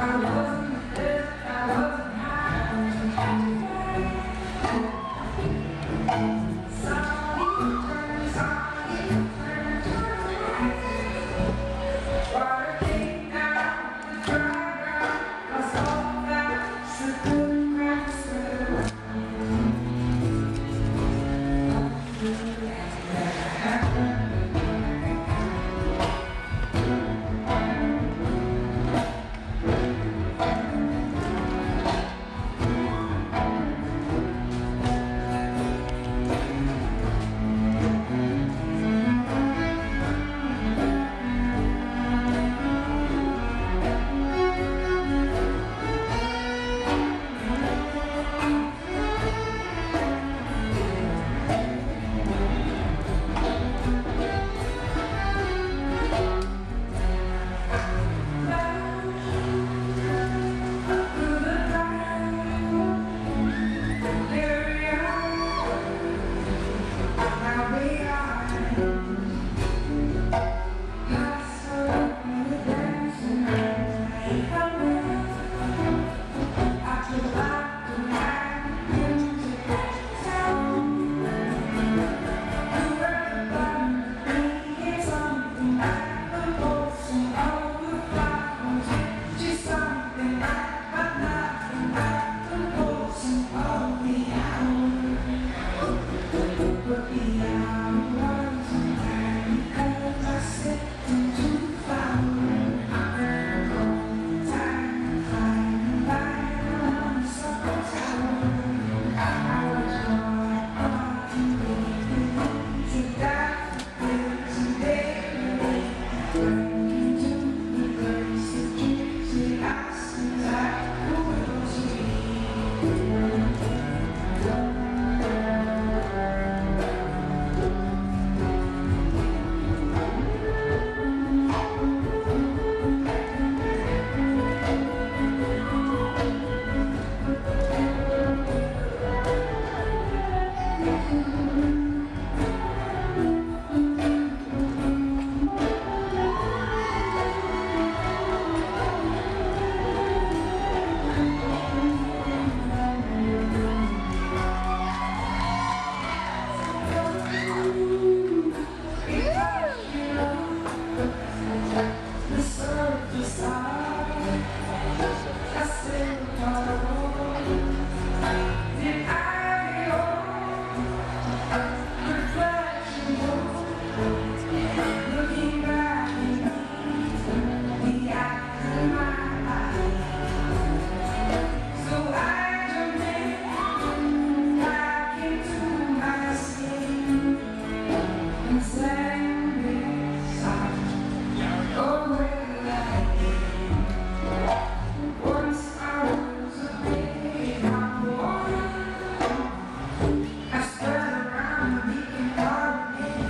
I'm love Amen. Amen.